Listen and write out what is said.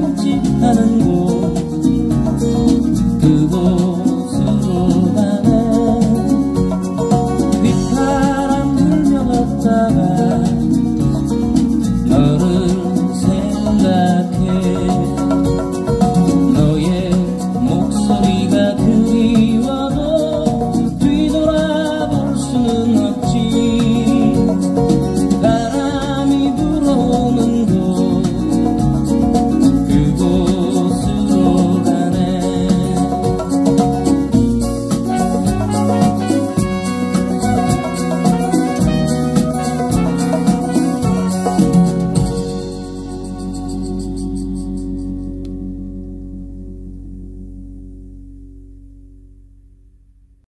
속지 않은 곳.